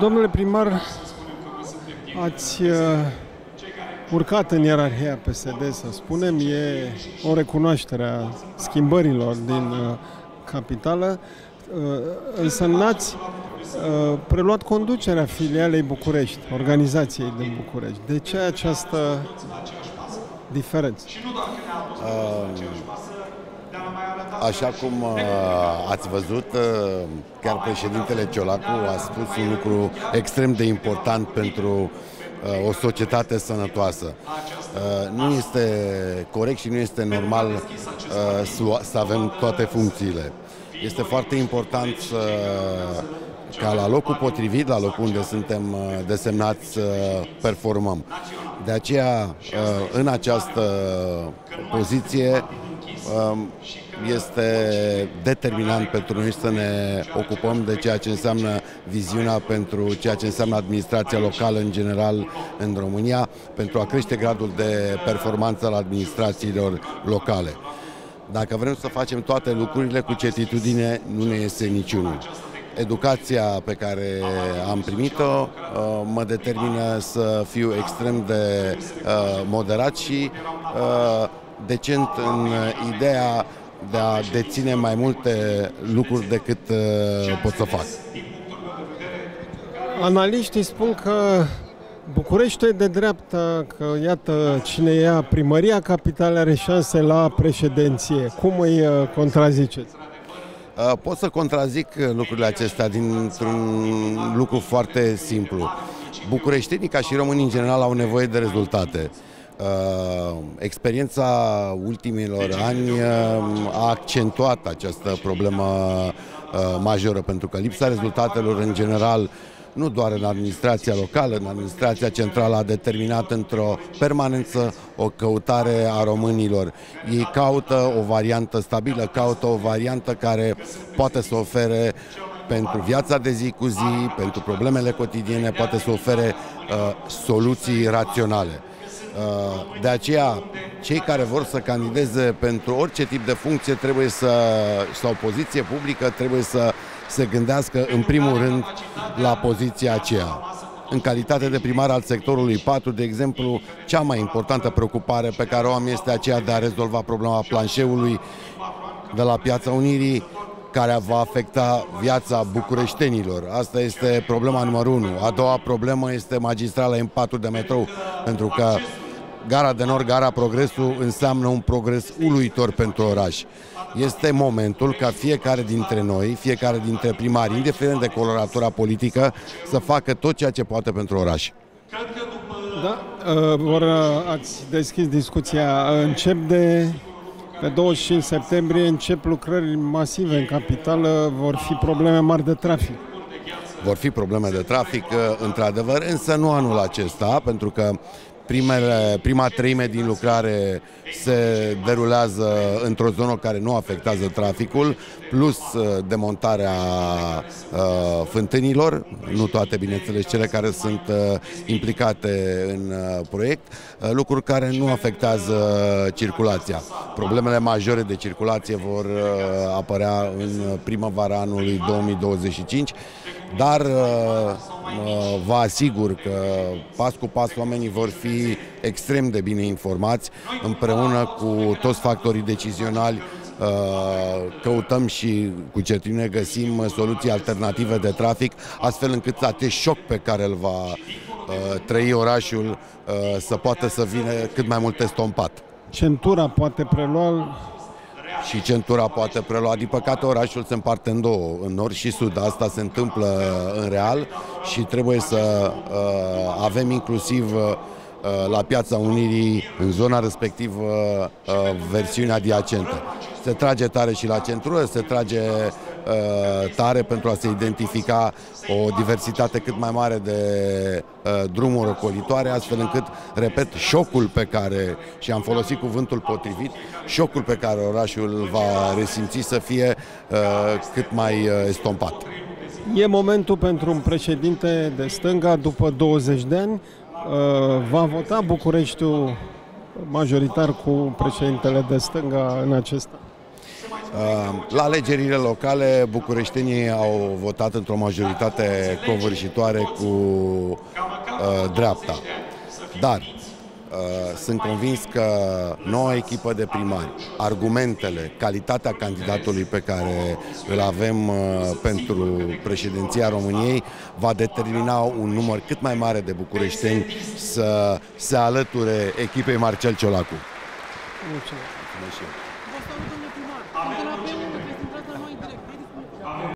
Domnule primar, ați uh, urcat în ierarhia PSD, să spunem, e o recunoaștere a schimbărilor din uh, capitală, uh, însă n-ați uh, preluat conducerea filialei București, organizației din București. De ce această diferență? Așa cum uh, ați văzut, uh, chiar președintele Ciolacu a spus un lucru extrem de important pentru uh, o societate sănătoasă. Uh, nu este corect și nu este normal uh, să, să avem toate funcțiile. Este foarte important să, ca la locul potrivit, la locul unde suntem uh, desemnați, să performăm. De aceea, uh, în această poziție, um, este determinant pentru noi să ne ocupăm de ceea ce înseamnă viziunea pentru ceea ce înseamnă administrația locală în general în România, pentru a crește gradul de performanță al administrațiilor locale. Dacă vrem să facem toate lucrurile cu certitudine, nu ne iese niciunul. Educația pe care am primit-o uh, mă determină să fiu extrem de uh, moderat și uh, decent în ideea de a deține mai multe lucruri decât pot să fac. Analiștii spun că București e de dreapta, că iată cine ia primăria capitală are șanse la președinție. Cum îi contraziceți? Pot să contrazic lucrurile acestea dintr-un lucru foarte simplu. Bucureștenii, ca și românii în general, au nevoie de rezultate. Uh, experiența ultimilor ani uh, a accentuat această problemă uh, majoră, pentru că lipsa rezultatelor în general nu doar în administrația locală, în administrația centrală a determinat într-o permanență o căutare a românilor. Ei caută o variantă stabilă, caută o variantă care poate să ofere pentru viața de zi cu zi, pentru problemele cotidiene, poate să ofere uh, soluții raționale. Uh, de aceea, cei care vor să candideze pentru orice tip de funcție trebuie să, sau poziție publică, trebuie să se gândească în primul rând la poziția aceea. În calitate de primar al sectorului 4, de exemplu, cea mai importantă preocupare pe care o am este aceea de a rezolva problema planșeului de la Piața Unirii, care va afecta viața bucureștenilor. Asta este problema numărul 1. A doua problemă este magistrala M4 de metrou, pentru că Gara de Nord, Gara Progresul înseamnă un progres uluitor pentru oraș. Este momentul ca fiecare dintre noi, fiecare dintre primari, indiferent de coloratura politică, să facă tot ceea ce poate pentru oraș. Da, uh, vor, uh, ați deschis discuția. Încep de pe 25 septembrie încep lucrări masive în capitală, vor fi probleme mari de trafic. Vor fi probleme de trafic, uh, într-adevăr, însă nu anul acesta, pentru că Primele, prima treime din lucrare se derulează într-o zonă care nu afectează traficul, plus uh, demontarea uh, fântânilor, nu toate, bineînțeles, cele care sunt uh, implicate în uh, proiect, uh, lucruri care nu afectează circulația. Problemele majore de circulație vor uh, apărea în primăvara anului 2025, dar vă asigur că pas cu pas oamenii vor fi extrem de bine informați împreună cu toți factorii decizionali căutăm și cu certitudine găsim soluții alternative de trafic, astfel încât acest șoc pe care îl va trăi orașul să poată să vină cât mai mult estompat. Centura poate prelua și centura poate prelua. Din păcate, orașul se împarte în două, în nord și sud. Asta se întâmplă în real și trebuie să uh, avem inclusiv uh, la Piața Unirii, în zona respectivă, uh, versiunea adiacentă. Se trage tare și la centură, se trage uh, tare pentru a se identifica o diversitate cât mai mare de uh, drumuri ocolitoare, astfel încât, repet, șocul pe care, și am folosit cuvântul potrivit, șocul pe care orașul va resimți să fie uh, cât mai uh, estompat. E momentul pentru un președinte de stânga după 20 de ani. Uh, va vota Bucureștiul majoritar cu președintele de stânga în acesta? La alegerile locale, bucureștenii au votat într-o majoritate covârșitoare cu dreapta. Dar Uh, sunt convins că noua echipă de primari, argumentele, calitatea candidatului pe care îl avem uh, pentru președinția României va determina un număr cât mai mare de bucureșteni să se alăture echipei Marcel Ciolacu. Mulțumesc. Mulțumesc.